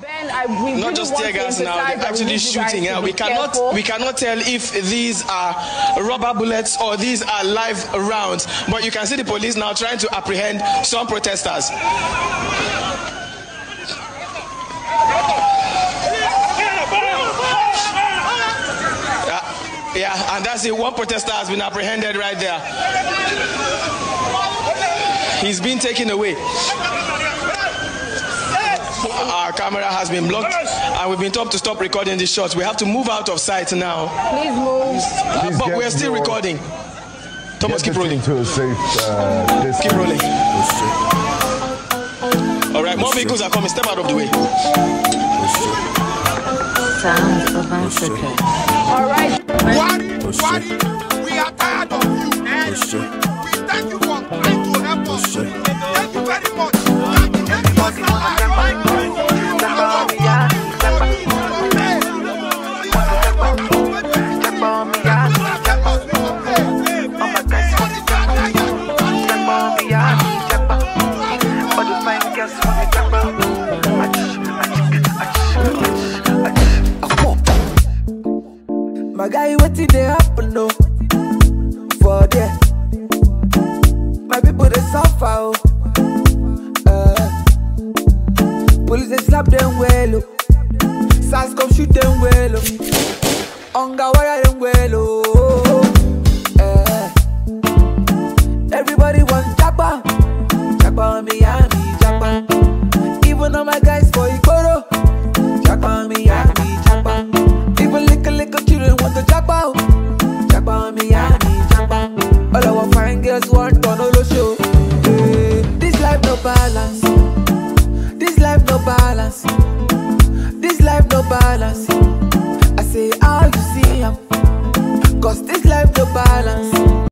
Ben, I, we not really just tear gas now, they're actually need you guys shooting. we cannot careful. we cannot tell if these are rubber bullets or these are live rounds. But you can see the police now trying to apprehend some protesters. Yeah, yeah, and that's it. One protester has been apprehended right there. He's been taken away. Our camera has been blocked, and we've been told to stop recording these shots. We have to move out of sight now, Please move. Uh, but we're still your- recording. Thomas, keep rolling. to a safe uh. Keep rolling. All right, more vehicles are coming. Step out of the way. Sounds of Africa. All right. Buhari, Buhari, we are tired of you. And we thank you for trying to help us. Thank you very much. My guy, what did they happen though? For there, my people they suffer. Oh. Uh, police they slap them well. Oh. SARS come shoot them well. Oh. Hunger wire them well. Oh. Uh, everybody want japa, balance, this life no balance, this life no balance. I say how you see 'em. Cause this life no balance.